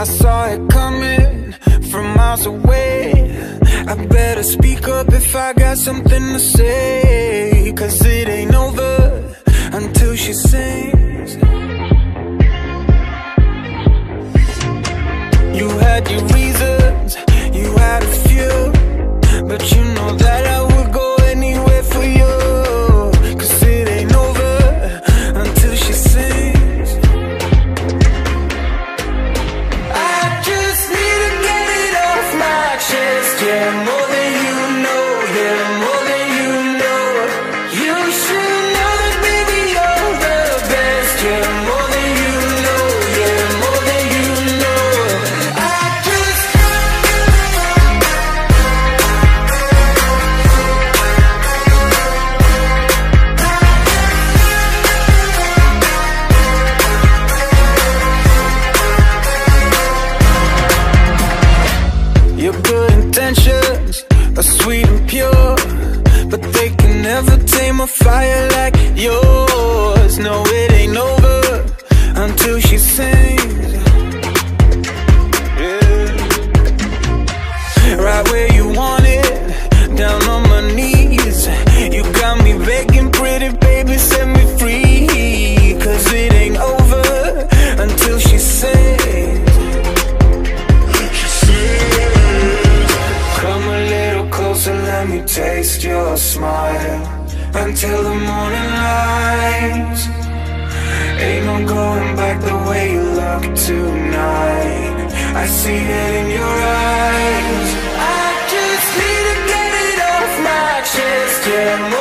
I saw it coming from miles away. I better speak up if I got something to say Cause it ain't fire like yours. No, it ain't over until she sings. taste your smile until the morning light. Ain't no going back the way you look tonight. I see it in your eyes. I just need to get it off my chest. Yeah.